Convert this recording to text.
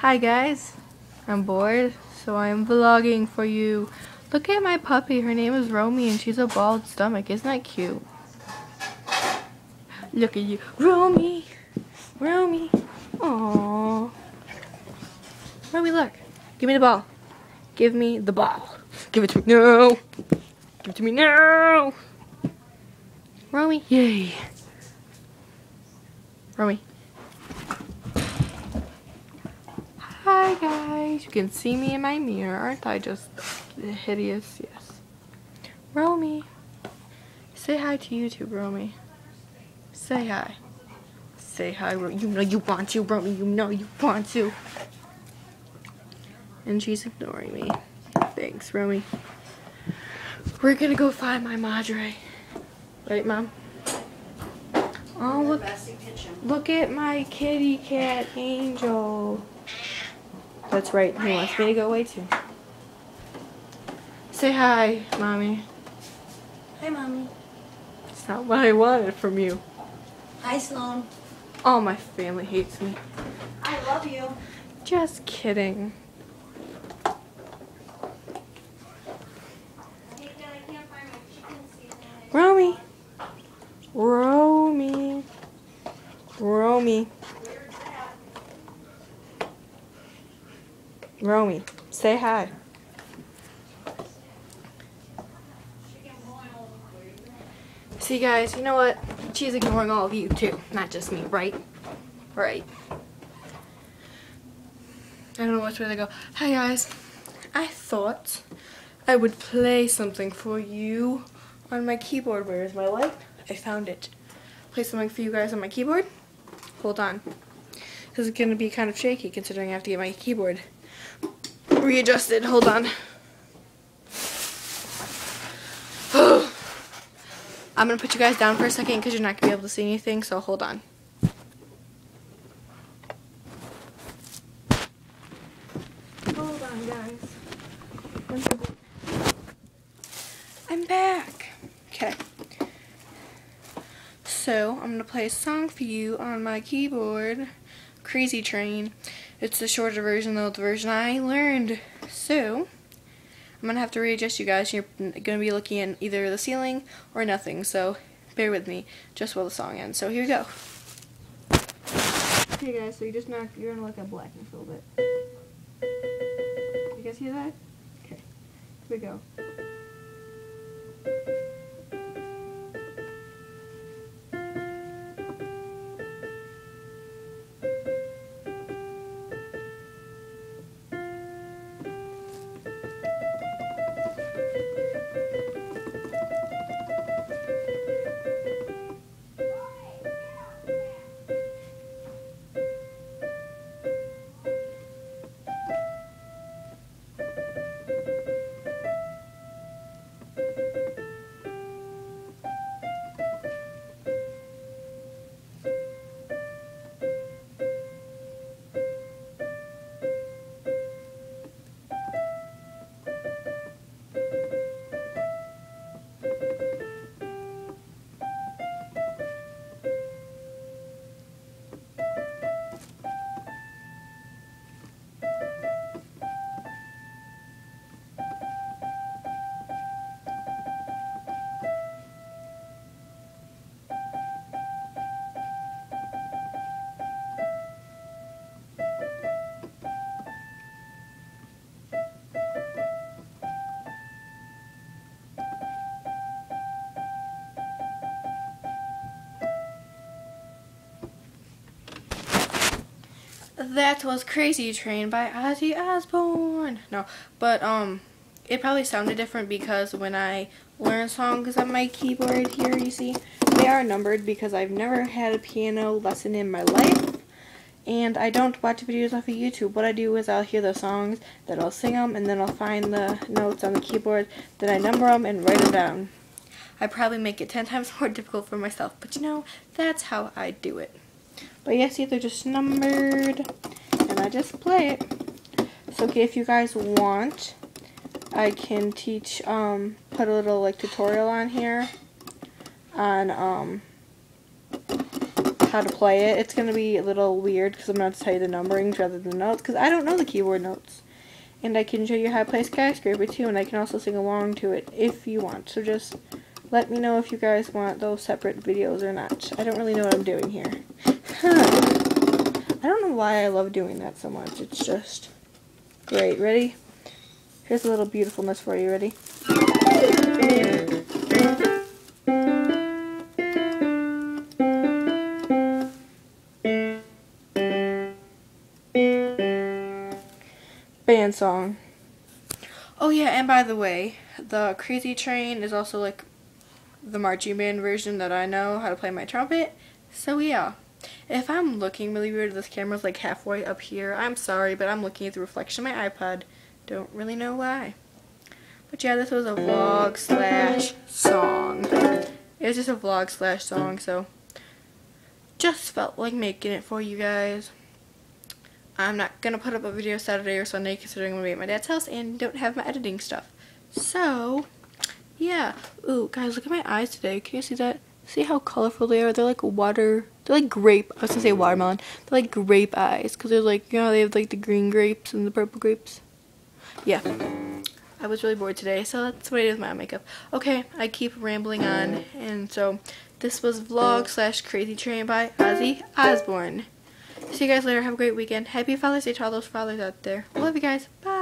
Hi guys, I'm bored, so I'm vlogging for you. Look at my puppy, her name is Romy and she's a bald stomach, isn't that cute? Look at you, Romy, Romy, aww. Romy look, give me the ball, give me the ball, give it to me, no, give it to me now. Romy, yay. Romy. Hi guys, you can see me in my mirror. Aren't I just hideous? Yes. Romy. Say hi to YouTube, Romy. Say hi. Say hi, Romy. You know you want to, Romy. You know you want to. And she's ignoring me. Thanks, Romy. We're gonna go find my madre. Right, Mom? Oh, look, look at my kitty cat, Angel. That's right, he wants me to go away too. Say hi, Mommy. Hi, Mommy. It's not what I wanted from you. Hi, Sloan. All my family hates me. I love you. Just kidding. Romy. Romy. Romy. Romy, say hi. See guys, you know what? She's ignoring all of you too, not just me, right? Right. I don't know which way to go. Hi guys. I thought I would play something for you on my keyboard. Where is my light? I found it. Play something for you guys on my keyboard. Hold on. This is going to be kind of shaky considering I have to get my keyboard readjusted. Hold on. I'm going to put you guys down for a second because you're not going to be able to see anything, so hold on. Hold on, guys. I'm back. Okay. So, I'm going to play a song for you on my keyboard, Crazy Train. It's the shorter version though, the version I learned. So, I'm going to have to readjust you guys. You're going to be looking at either the ceiling or nothing, so bear with me just while the song ends. So, here we go. Okay guys, so you just knocked, you're going to look at blackness a little bit. You guys hear that? Okay, here we go. That was Crazy Train by Ozzy Osbourne. No, but um, it probably sounded different because when I learn songs on my keyboard here, you see, they are numbered because I've never had a piano lesson in my life. And I don't watch videos off of YouTube. What I do is I'll hear the songs, then I'll sing them, and then I'll find the notes on the keyboard, then I number them and write them down. I probably make it 10 times more difficult for myself, but you know, that's how I do it. But yes, see, they're just numbered, I just play it. So, okay, if you guys want, I can teach, um, put a little, like, tutorial on here on, um, how to play it. It's going to be a little weird because I'm going to tell you the numberings rather than the notes because I don't know the keyboard notes. And I can show you how to play Skyscraper too, and I can also sing along to it if you want. So just let me know if you guys want those separate videos or not. I don't really know what I'm doing here. Huh. Why I love doing that so much. It's just great. Ready? Here's a little beautifulness for you. Ready? Band song. Oh yeah, and by the way, the Crazy Train is also like the marching band version that I know how to play my trumpet. So yeah. If I'm looking really weird, this camera's like halfway up here. I'm sorry, but I'm looking at the reflection of my iPod. Don't really know why. But yeah, this was a vlog slash song. It was just a vlog slash song, so just felt like making it for you guys. I'm not going to put up a video Saturday or Sunday considering I'm going to be at my dad's house and don't have my editing stuff. So, yeah. Ooh, guys, look at my eyes today. Can you see that? See how colorful they are? They're like water. They're like grape. I was to say watermelon. They're like grape eyes because they're like, you know, they have like the green grapes and the purple grapes. Yeah. I was really bored today, so that's what I did with my makeup. Okay, I keep rambling on, and so this was vlog slash crazy train by Ozzy Osbourne. See you guys later. Have a great weekend. Happy Father's Day to all those fathers out there. Love you guys. Bye.